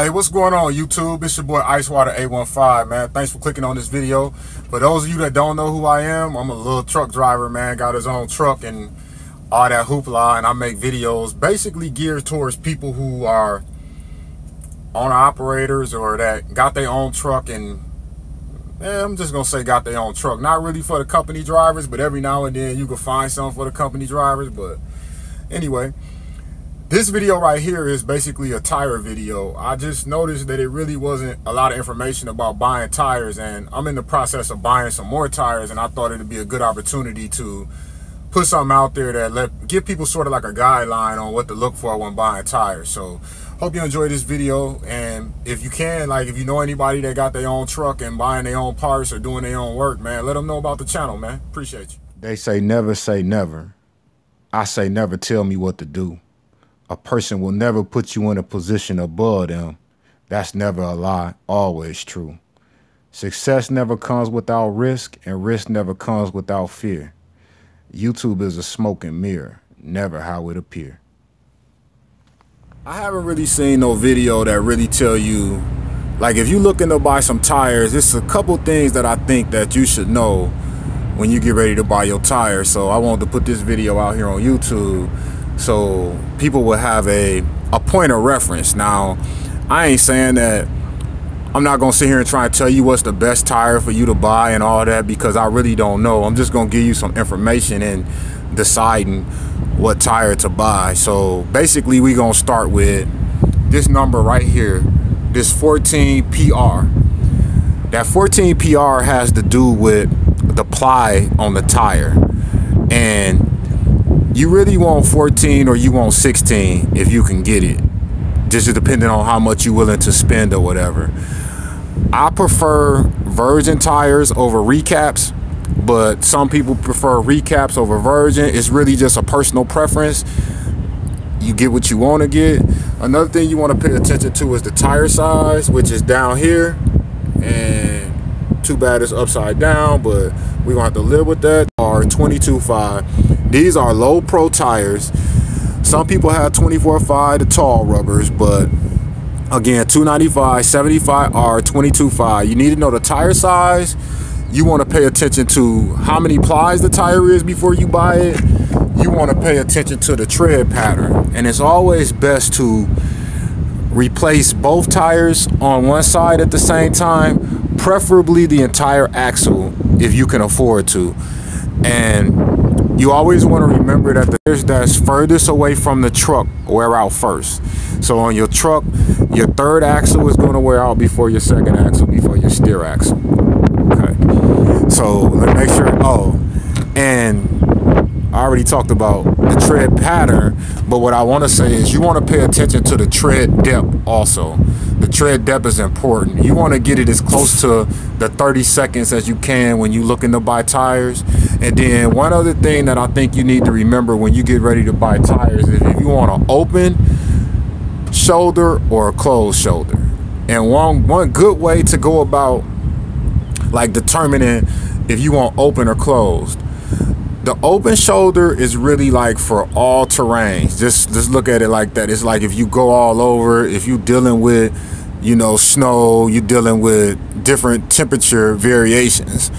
Hey, what's going on YouTube? It's your boy Icewater815, man. Thanks for clicking on this video. For those of you that don't know who I am, I'm a little truck driver, man. Got his own truck and all that hoopla, and I make videos basically geared towards people who are owner operators or that got their own truck and yeah, I'm just gonna say got their own truck. Not really for the company drivers, but every now and then you can find some for the company drivers. But anyway, this video right here is basically a tire video. I just noticed that it really wasn't a lot of information about buying tires and I'm in the process of buying some more tires and I thought it'd be a good opportunity to put something out there that let give people sort of like a guideline on what to look for when buying tires. So hope you enjoy this video and if you can like if you know anybody that got their own truck and buying their own parts or doing their own work man let them know about the channel man appreciate you they say never say never i say never tell me what to do a person will never put you in a position above them. That's never a lie, always true. Success never comes without risk, and risk never comes without fear. YouTube is a smoking mirror, never how it appear. I haven't really seen no video that really tell you, like if you looking to buy some tires, it's a couple things that I think that you should know when you get ready to buy your tires. So I wanted to put this video out here on YouTube so people will have a a point of reference. Now i ain't saying that i'm not gonna sit here and try and tell you what's the best tire for you to buy and all that because i really don't know. I'm just gonna give you some information and deciding what tire to buy. So basically we gonna start with this number right here this 14 pr that 14 pr has to do with the ply on the tire. And you really want 14 or you want 16 if you can get it. Just depending on how much you're willing to spend or whatever. I prefer virgin tires over recaps but some people prefer recaps over virgin. It's really just a personal preference. You get what you want to get. Another thing you want to pay attention to is the tire size which is down here. And too bad it's upside down but we're gonna have to live with that. R 22.5 these R low pro tires. Some people have 24.5 the tall rubbers but again 295 75 are 22.5 you need to know the tire size. You want to pay attention to how many plies the tire is before you buy it. You want to pay attention to the tread pattern. And it's always best to replace both tires on one side at the same time preferably the entire axle if you can afford to. And you always want to remember that the tires that's furthest away from the truck wear out first. So on your truck, your third axle is going to wear out before your second axle, before your steer axle. Okay. So let make sure. Oh, and I already talked about the tread pattern, but what I want to say is you want to pay attention to the tread depth also. The tread depth is important. You want to get it as close to the 30 seconds as you can when you're looking to buy tires. And then one other thing that I think you need to remember when you get ready to buy tires is if you want an open shoulder or a closed shoulder. And one one good way to go about like determining if you want open or closed the open shoulder is really like for all terrains. Just just look at it like that. It's like if you go all over if you're dealing with you know snow you're dealing with different temperature variations.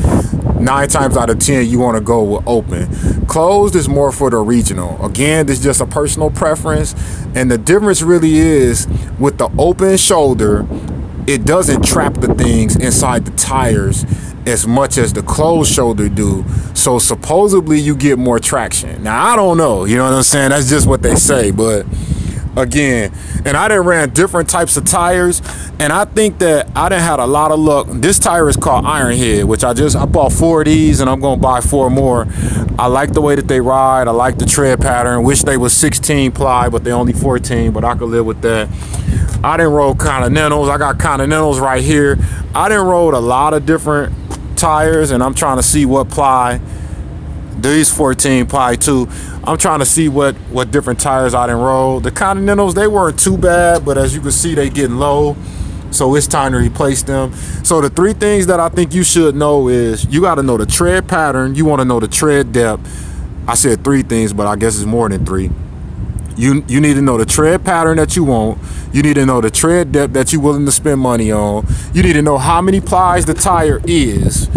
Nine times out of ten you want to go with open. Closed is more for the regional. Again this is just a personal preference. And the difference really is with the open shoulder it doesn't trap the things inside the tires as much as the closed shoulder do. So supposedly you get more traction. Now I don't know, you know what I'm saying? That's just what they say, but again, and I done ran different types of tires, and I think that I done had a lot of luck. This tire is called Ironhead, which I just I bought four of these, and I'm gonna buy four more. I like the way that they ride. I like the tread pattern. Wish they was 16 ply, but they only 14, but I could live with that. I didn't roll Continentals. I got Continentals right here. I didn't roll a lot of different tires and I'm trying to see what ply these 14 ply too I'm trying to see what what different tires I didn't roll the Continentals they weren't too bad but as you can see they getting low. So it's time to replace them. So the three things that I think you should know is you got to know the tread pattern you want to know the tread depth. I said three things but I guess it's more than three You you need to know the tread pattern that you want. You need to know the tread depth that you're willing to spend money on. You need to know how many plies the tire is.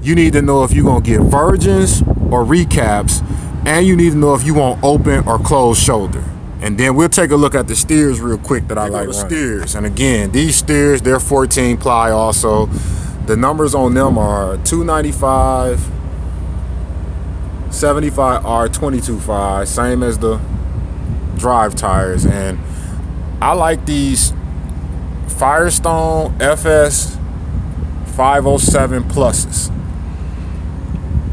You need to know if you're gonna get virgins or recaps, and you need to know if you want open or closed shoulder. And then we'll take a look at the steers real quick that I like. Steers, and again, these steers they're 14 ply also. The numbers on them are 295, 75R, 22.5, same as the drive tires. And I like these Firestone FS 507 pluses.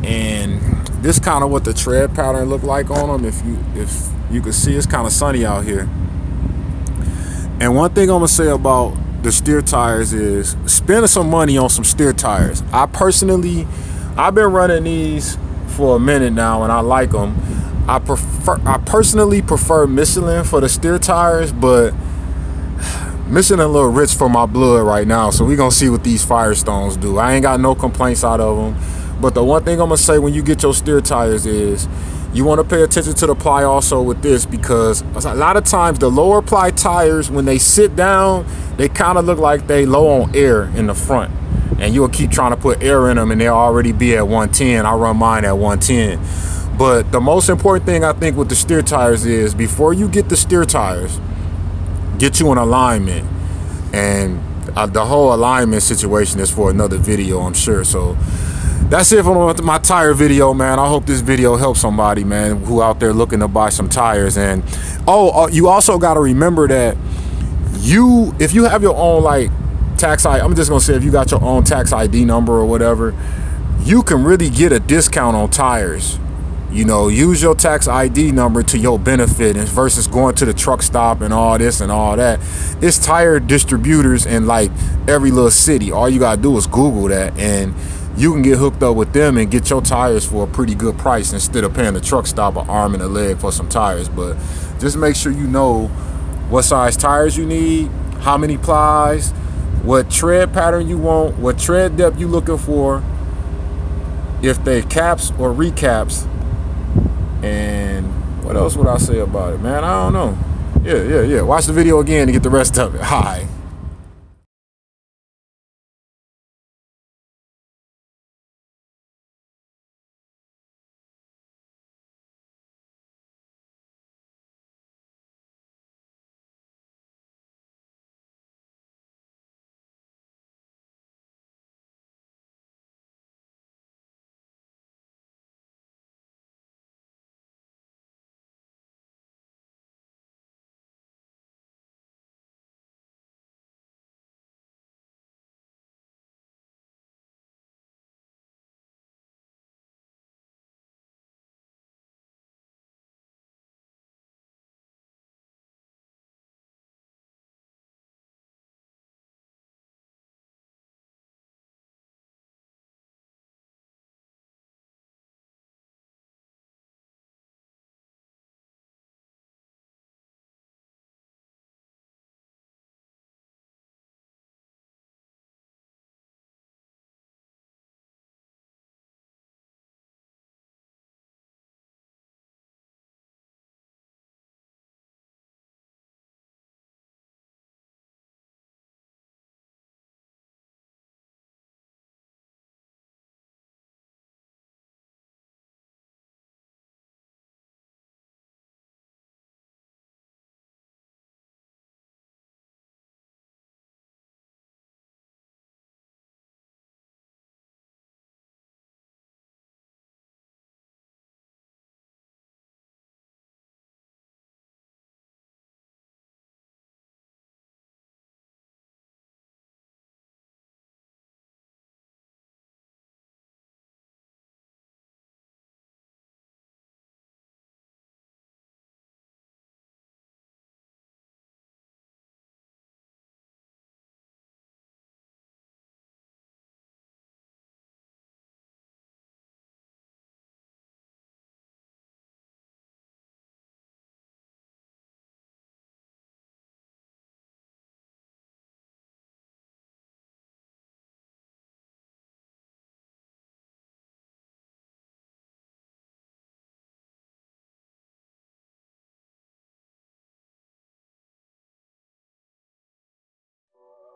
And this kind of what the tread pattern look like on them. If you if you can see, it's kind of sunny out here. And one thing I'm gonna say about the steer tires is spending some money on some steer tires. I personally, I've been running these for a minute now, and I like them. I prefer, I personally prefer Michelin for the steer tires, but Michelin a little rich for my blood right now, so we gonna see what these Firestones do. I ain't got no complaints out of them, but the one thing I'm gonna say when you get your steer tires is you want to pay attention to the ply also with this because a lot of times the lower ply tires when they sit down they kind of look like they low on air in the front and you'll keep trying to put air in them and they'll already be at 110 i run mine at 110 but the most important thing i think with the steer tires is before you get the steer tires get you an alignment. And uh, the whole alignment situation is for another video i'm sure. So that's it for my tire video man. I hope this video helps somebody man who out there looking to buy some tires. And oh uh, you also got to remember that you if you have your own like tax ID, i'm just gonna say if you got your own tax id number or whatever you can really get a discount on tires. You know use your tax id number to your benefit versus going to the truck stop and all this and all that. It's tire distributors in like every little city. All you gotta do is google that and you can get hooked up with them and get your tires for a pretty good price instead of paying the truck stop an arm and a leg for some tires. But just make sure you know what size tires you need, how many plies, what tread pattern you want, what tread depth you looking for, if they caps or recaps, and what else would I say about it, man? I don't know. Yeah, yeah, yeah. Watch the video again to get the rest of it. Hi.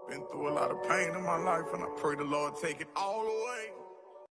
Been through a lot of pain in my life, and I pray the Lord take it all away.